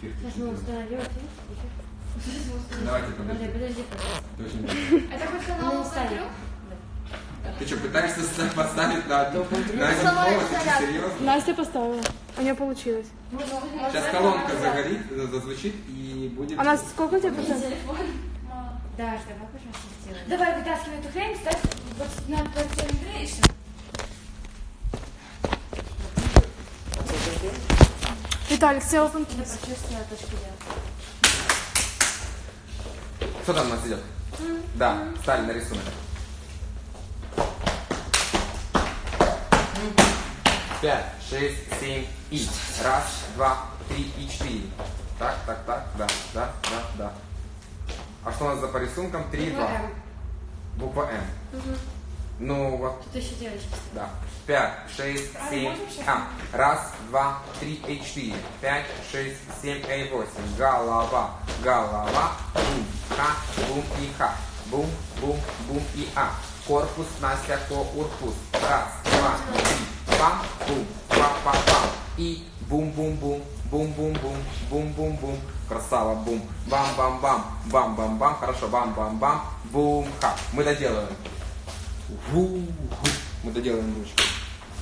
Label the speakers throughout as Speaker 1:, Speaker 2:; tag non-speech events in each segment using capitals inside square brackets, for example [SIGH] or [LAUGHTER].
Speaker 1: Сейчас мы установим.
Speaker 2: Давайте
Speaker 1: Подожди,
Speaker 2: подожди.
Speaker 1: подожди.
Speaker 2: Точно.
Speaker 3: Это хоть
Speaker 1: Она
Speaker 3: канал?
Speaker 2: Ты что, пытаешься ста- поставить на один повод? Ты серьезно?
Speaker 3: Настя поставила. У нее получилось.
Speaker 2: Сейчас колонка загорит, зазвучит и будет...
Speaker 3: А нас сколько у тебя процентов?
Speaker 1: Даш, давай, пожалуйста, сделай.
Speaker 3: Давай вытаскивай эту хрень, ставь на 27
Speaker 1: почувствовала точку делать.
Speaker 2: Кто там у нас идет? Да, Сталин на рисунок. Пять, шесть, семь и. Раз, два, три и четыре. Так, так, так, да, да, да, да. А что у нас за по рисункам? Три, два. Буква М. Ну,
Speaker 1: Тут еще девочки.
Speaker 2: Да. Пять, шесть, а, семь. А, раз, два, три, и четыре. Пять, шесть, семь, и восемь. Голова, голова. Бум, ха, бум и ха. Бум, бум, бум и а. Корпус, Настя, ко, урпус. Раз, два, три. Пам, бум, па, па, пам. И бум-бум-бум, бум-бум-бум, бум-бум-бум. Красава, бум. Бам-бам-бам, бам-бам-бам. Хорошо, бам-бам-бам. Бум-ха. Мы доделаем. Мы доделаем ручку.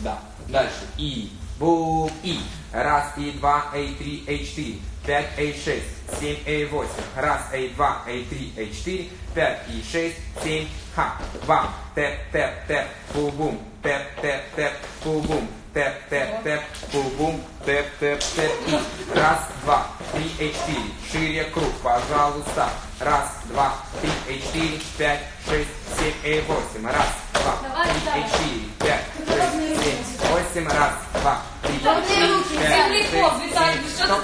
Speaker 2: Да. Дальше. И. Бум. И. Раз, и два, и три, и четыре. Пять, и шесть. Семь, и восемь. Раз, и два, и три, и четыре. Пять, и шесть, семь. Ха. Бам. Tap, tap, tap. Бу-бум. Tap, tap, tap. Бу-бум. Tap, tap, tap. Бу-бум. Tap, tap, tap. И. Раз, два, три, и четыре. Шире круг, пожалуйста. Раз, два, три, и четыре. Пять, шесть, семь, и восемь. Раз, два, три, и четыре. Пять, шесть, семь, восемь. Раз, два, три, четыре, пять, шесть, семь.
Speaker 4: что?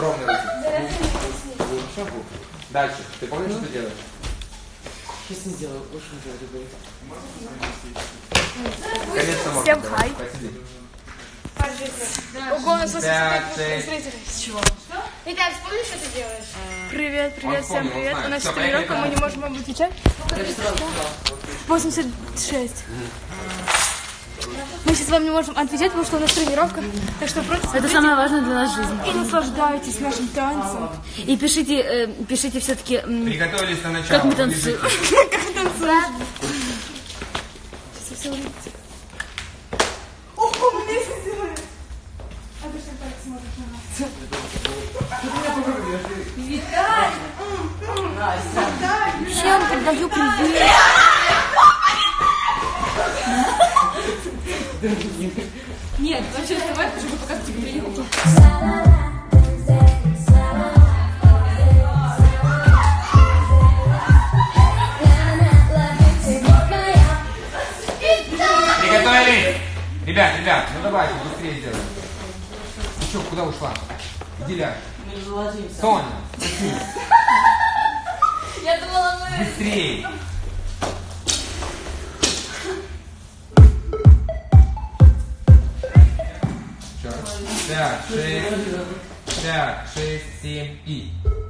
Speaker 2: Ровно руки. Дальше. Ты помнишь, что делаешь?
Speaker 5: Сейчас не делаю, лучше не делаю, ребята.
Speaker 2: Конечно, можно.
Speaker 3: Всем хай. Ого, нас 85 зрителей. Чего? Виталий, вспомни, что ты делаешь? А. Привет,
Speaker 2: привет,
Speaker 3: всем привет. У нас тренировка, мы не можем вам отвечать. 86. Ну, мы сейчас вам не можем отвечать, потому что у нас тренировка. Так что просто
Speaker 4: Это самое важное для нас жизни.
Speaker 3: и наслаждайтесь нашим танцем.
Speaker 4: И пишите, э, пишите все-таки,
Speaker 2: Приготовились на начало. [LAUGHS]
Speaker 4: как мы танцуем.
Speaker 3: Сейчас все увидите. Ого, мне сделали. А ты что так смотришь на нас? Всем передаю привет.
Speaker 4: Нет, вообще давай, чтобы показать тебе тренировку.
Speaker 2: Приготовились! Ребят, ребят, ну давайте, быстрее сделаем. Ты что, куда ушла? Иди ляг.
Speaker 5: Мы же ложимся.
Speaker 2: Соня,
Speaker 4: 5,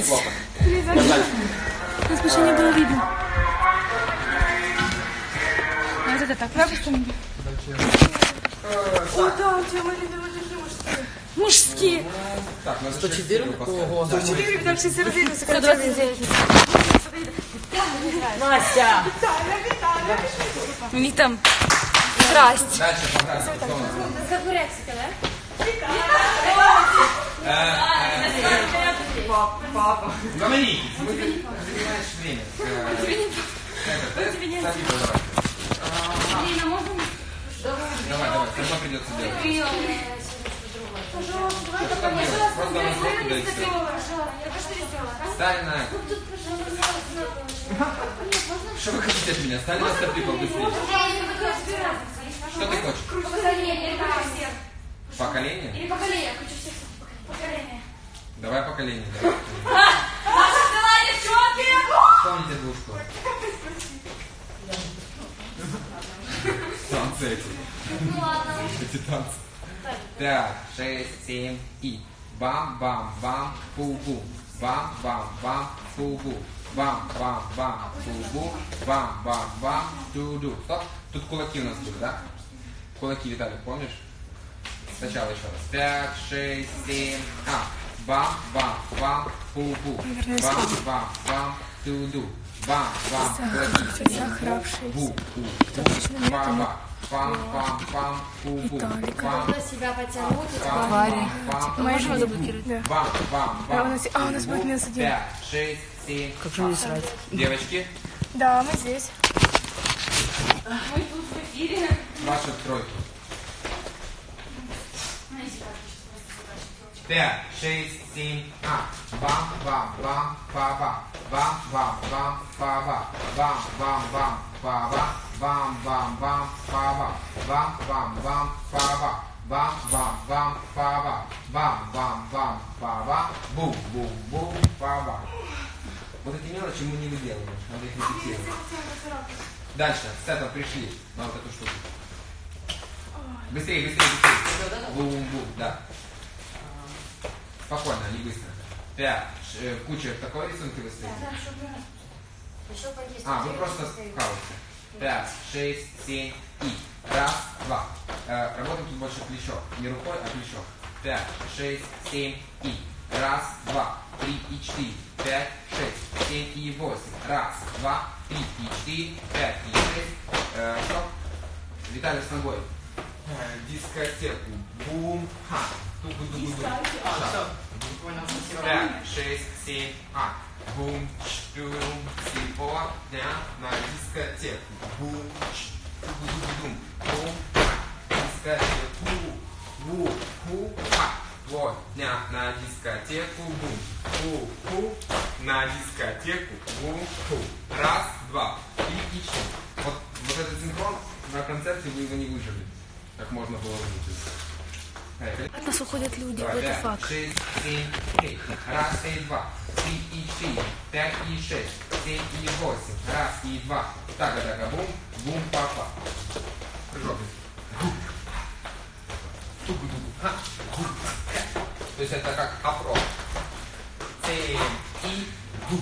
Speaker 4: 114.
Speaker 3: Нас больше не было видно.
Speaker 4: А вот это так.
Speaker 3: О, да, у тебя мои любимые такие мужские.
Speaker 4: Мужские.
Speaker 2: Так, надо
Speaker 5: 104? Ого.
Speaker 3: 4, там все сердито
Speaker 4: 129.
Speaker 5: Настя!
Speaker 4: У них там страсть.
Speaker 2: Дальше у нас.
Speaker 1: Как у Рексика, да?
Speaker 2: Говори, мы занимаешь время. Э, Это, тест, садись, давай.
Speaker 1: Блин, а можно...
Speaker 2: Давай, давай, все равно придется делать.
Speaker 1: Пожалуйста, давай пожалуйста,
Speaker 2: туда и все.
Speaker 1: Пожалуйста, я почти сделала. а?
Speaker 2: Сталь на...
Speaker 1: Тут, пожалуйста,
Speaker 2: Что вы хотите от меня? Стали на стопе побыстрее.
Speaker 1: Я не.
Speaker 2: Что ты хочешь?
Speaker 1: Поколение.
Speaker 2: Поколение?
Speaker 1: Или поколение, я хочу всех поколение.
Speaker 2: Давай поколение. [LAUGHS] давай.
Speaker 1: Наша дела, девчонки!
Speaker 2: Помните двушку? Танцы эти.
Speaker 1: Ну ладно.
Speaker 2: Эти танцы. Пять, шесть, семь и. Бам-бам-бам, пу-бу. Бам-бам-бам, пу-бу. Бам-бам-бам, пу-бу. Бам-бам-бам, ду-ду. Стоп. Тут кулаки у нас были, да? Кулаки, Виталик, помнишь? Сначала еще раз. Пять, шесть, семь, а. Бам-бам-бам, пу-бу. Бам-бам-бам, ду-ду. Бам-бам, кулаки. Бу, бу, бу, ба-ба. Пам-пам-пам, пу-пу. Пам,
Speaker 1: Надо себя потянуть.
Speaker 2: пам, пам,
Speaker 3: Можем заблокировать? Да.
Speaker 2: бам, бам,
Speaker 3: А у
Speaker 2: бам.
Speaker 3: нас, а, у нас будет минус один.
Speaker 2: Пять, шесть, семь.
Speaker 5: Как же не срать?
Speaker 2: Девочки,
Speaker 3: Да, мы здесь.
Speaker 2: ваша тройка. Пять, шесть, семь, а. Бам, бам, бам, ба, ба. Бам, бам, бам, ба, ба. Бам, бам, бам, ба, ба. Бам, бам, бам, ба, ба. Бам, бам, бам, ба, ба. Бам, бам, бам, ба, ба. Бам, бам, бам, ба, ба. Бум, бум, бум, ба, ба. Вот эти мелочи мы не выделываем, надо их репетировать. Дальше, с этого пришли на вот эту штуку. Быстрее, быстрее, быстрее. Бум-бум, да. Спокойно, не быстро. Пять. Э, Куча такой рисунки вы стоите? А, вы просто хаосе. Пять, шесть, семь и. Раз, два. Э, работаем тут больше плечо. Не рукой, а плечо. Пять, шесть, семь и. Раз, два, три и четыре. Пять, шесть, семь и восемь. Раз, два, три и четыре. Пять и шесть. Э, стоп. Виталий с ногой. Э, дискотеку. Бум, ха. Пять, шесть, семь, а. Бум, чтум, сегодня на дискотеку. Бум, чтум, бум, дискотеку. Ву, ху, ха. Сегодня на дискотеку. Бум, ху, ху. На дискотеку. Бум, ху. Раз, два, и четыре. Вот, вот этот синхрон на концерте вы его не выжили. Как можно было выжить.
Speaker 3: От нас уходят люди, это факт.
Speaker 2: Раз и два, три и четыре, пять и шесть, семь и восемь. Раз и два. Так, так, бум, бум, папа. Прыжок. Гу. Туку-туку. Ха. Гу. Ха. То есть это как опрос. Семь и гу.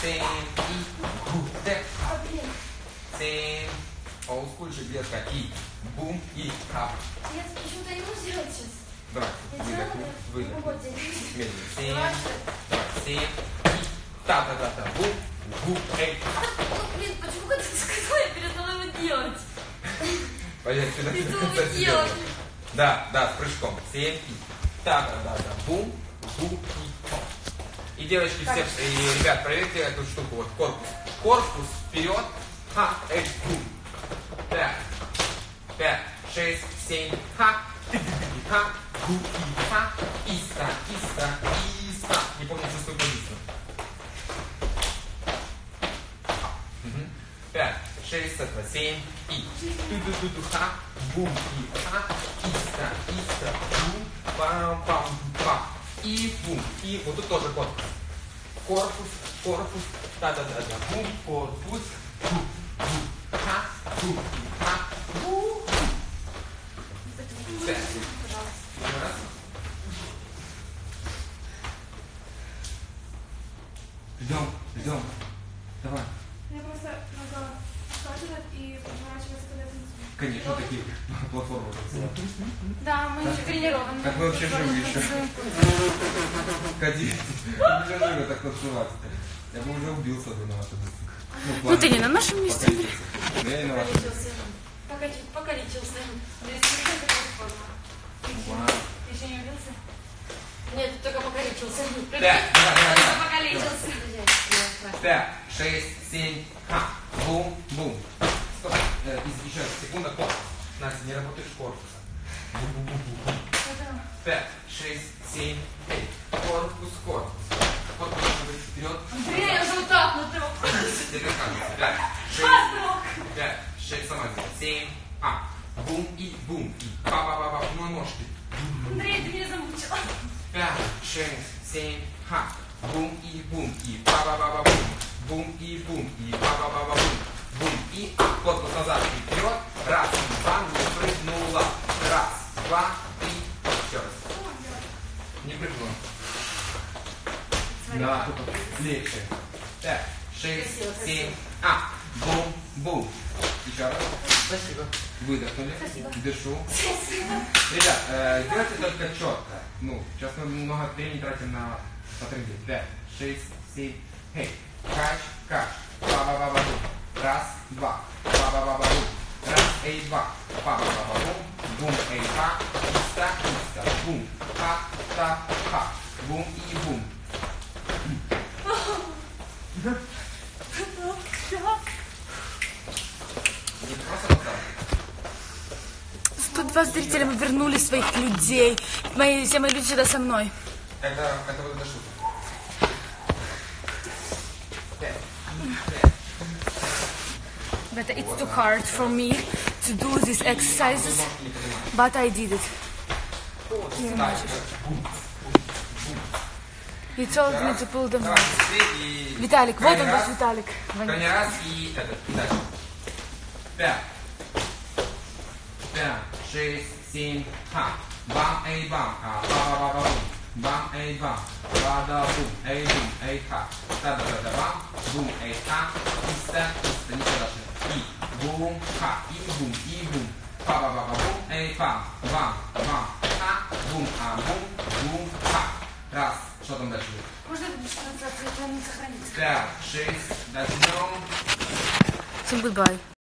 Speaker 2: Семь и гу. Ха. Семь. Олдскульчик, детка. И бум, и хап.
Speaker 1: Я почему-то не сделать сейчас.
Speaker 2: Давай,
Speaker 1: Я
Speaker 2: выдох,
Speaker 1: делала?
Speaker 2: выдох.
Speaker 1: Ну
Speaker 2: Медленно. Семь, семь, и та-та-та-та, бу, бу, эй.
Speaker 1: Ну, блин, почему когда ты сказала, я перестала его делать?
Speaker 2: Пойдем сюда.
Speaker 1: Перестала его делать.
Speaker 2: Да, да, с прыжком. Семь, та-та-та-та, бум, бу, и хоп. И девочки все, и, ребят, проверьте эту штуку, вот корпус. Корпус вперед, ха, эй, бум. Пять, пять, шесть, семь, ха, ты-ты-ты, ха, гу, и ха, иста, иста, иста. Не помню шестую позицию. Мгм. Пять, шесть, это семь и ту-ду-ду-ду, ха, бум, и ха, иста, иста, бум, пам, пам, пам, и бум, и вот тут тоже корпус. Корпус, корпус, та-та-та-та, бум, корпус, бум, бум, ха, бум, и ха, бум. Пять. Еще раз. Ждем, ждем. Давай.
Speaker 3: Я просто надо скатывать и поворачиваться, когда танцую.
Speaker 2: Конечно, такие платформы.
Speaker 1: Да, мы еще тренированы.
Speaker 2: Как мы вообще живы еще? Ходить. Нельзя живо так танцевать. Я бы уже убился бы на вашем
Speaker 4: Ну ты не на нашем месте.
Speaker 2: Ну, я и на вашем месте.
Speaker 1: Покалечился. Ты еще не убился? Нет, только покалечился.
Speaker 2: Пять,
Speaker 1: покалечился.
Speaker 2: Пять, шесть, семь, ха. Бум, бум. Стоп. Э, Еще секунда, корпус. Настя, не работаешь корпусом. Бу-бу-бу-бу. Пять, шесть, семь, эй. Корпус, корпус. Корпус должен быть вперед.
Speaker 1: Андрей, я же вот так вот его.
Speaker 2: Теперь как? Пять, шесть, пять, шесть, сама сделай. Семь, а. Бум и бум. И ба-ба-ба-ба. Ну, ножки.
Speaker 1: Андрей, ты меня замучил.
Speaker 2: Пять, шесть, семь, ха. Бум и бум. И ба-ба-ба-ба-бум. Бум и бум. И ба-ба-ба-ба-бум. Бум и а. Корпус назад и вперед. Раз, два, не прыгнула. Раз, два, три. Еще раз. Не прыгнула. Да, легче. Пять, шесть, семь, а. Бум, бум. Еще раз.
Speaker 5: Спасибо.
Speaker 2: Выдохнули. Дышу. Ребят, э, сделайте только четко. Ну, сейчас мы много времени тратим на отрывки. Пять, шесть, семь. Эй. Кач, кач. Ба-ба-ба-ба-бум. Раз, два. Ба-ба-ба-ба-бум. Раз, эй, два. Ба-ба-ба-ба-бум. Бум, эй, ха. Иста, иста. Бум. Ха, та, ха. Бум и бум. Не просто вот так.
Speaker 4: 102 зрителя, мы вернули своих людей. Мои, все мои люди сюда со мной.
Speaker 2: Это, это вот эта шутка.
Speaker 4: But it's too hard for me to do these exercises, but I did it. Told me to pull them
Speaker 2: Давай,
Speaker 4: out.
Speaker 2: быстрее и...
Speaker 4: Виталик, вот он
Speaker 2: Крайний
Speaker 4: ваш
Speaker 2: раз.
Speaker 4: Виталик.
Speaker 2: Крайний раз и этот, и дальше. Пять. Пять, шесть, семь, ха. Бам, эй, бам, а, ба, ба, ба, ба, бум. Бам, эй, бам, ба, да, бум, эй, бум, эй, ха. Та, да, да, да, бам, бум, эй, ха. Иста, иста, ничего дальше. И, бум, ха, и, бум, и, бум. Па, ба, ба, ба, бум, эй, бам, бам, бам, ха. Бум, а, бум, бум, ха. Раз. Что там дальше будет?
Speaker 1: Можно это не сохранится.
Speaker 2: Пять, шесть, дальше идем.
Speaker 4: Всем goodbye.